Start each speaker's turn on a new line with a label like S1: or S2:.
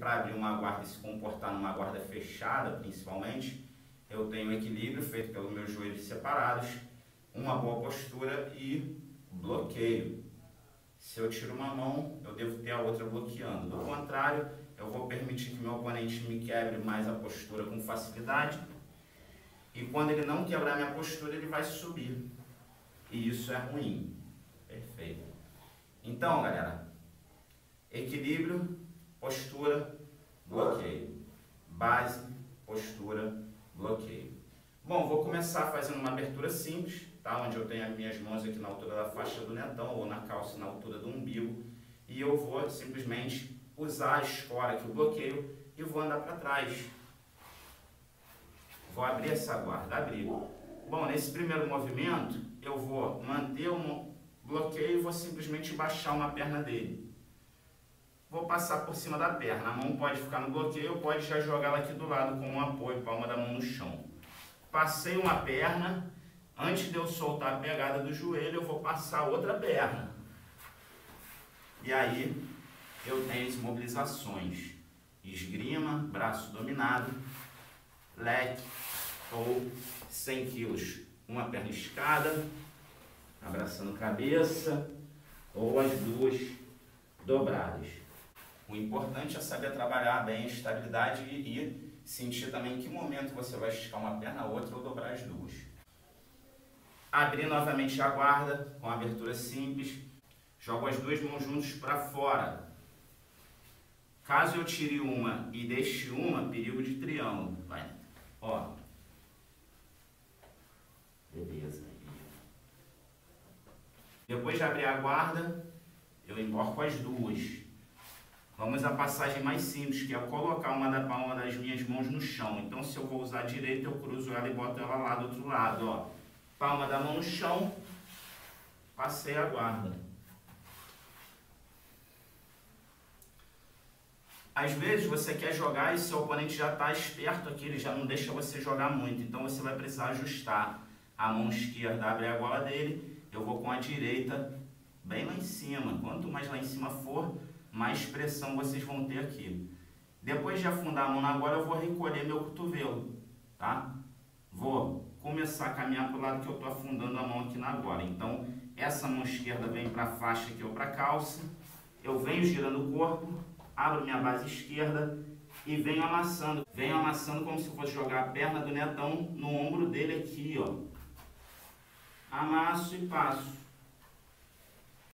S1: para abrir uma guarda e se comportar numa guarda fechada, principalmente, eu tenho equilíbrio feito pelos meus joelhos separados, uma boa postura e bloqueio. Se eu tiro uma mão, eu devo ter a outra bloqueando. Do contrário, eu vou permitir que meu oponente me quebre mais a postura com facilidade. E quando ele não quebrar minha postura, ele vai subir. E isso é ruim. Perfeito. Então, galera, equilíbrio, postura, bloqueio. Base, postura, bloqueio. Bom, vou começar fazendo uma abertura simples, tá? onde eu tenho as minhas mãos aqui na altura da faixa do netão ou na calça na altura do umbigo. E eu vou simplesmente usar a escora aqui, o bloqueio, e vou andar para trás. Vou abrir essa guarda, abrir. Bom, nesse primeiro movimento, eu vou manter o bloqueio e vou simplesmente baixar uma perna dele. Vou passar por cima da perna. A mão pode ficar no bloqueio ou pode já jogar ela aqui do lado como um apoio, palma da mão no chão. Passei uma perna, antes de eu soltar a pegada do joelho, eu vou passar outra perna. E aí eu tenho as mobilizações. Esgrima, braço dominado, leque ou 100 quilos, uma perna escada, abraçando cabeça, ou as duas dobradas. O importante é saber trabalhar bem a estabilidade e, e sentir também em que momento você vai esticar uma perna, a outra ou dobrar as duas. Abrir novamente a guarda com abertura simples, jogo as duas mãos juntos para fora. Caso eu tire uma e deixe uma, perigo de triângulo. Vai. Ó. Beleza. Depois de abrir a guarda, eu emborco as duas. Vamos à passagem mais simples, que é colocar uma da palma das minhas mãos no chão. Então, se eu vou usar a direita, eu cruzo ela e boto ela lá do outro lado. Ó. Palma da mão no chão, passei a guarda. Às vezes você quer jogar e seu oponente já está esperto aqui, ele já não deixa você jogar muito. Então você vai precisar ajustar. A mão esquerda abre a gola dele, eu vou com a direita bem lá em cima. Quanto mais lá em cima for, mais pressão vocês vão ter aqui. Depois de afundar a mão na gola, eu vou recolher meu cotovelo, tá? Vou começar a caminhar para o lado que eu estou afundando a mão aqui na gola. Então, essa mão esquerda vem para a faixa aqui ou para a calça. Eu venho girando o corpo, abro minha base esquerda e venho amassando. Venho amassando como se fosse jogar a perna do netão no ombro dele aqui, ó. Amasso e passo.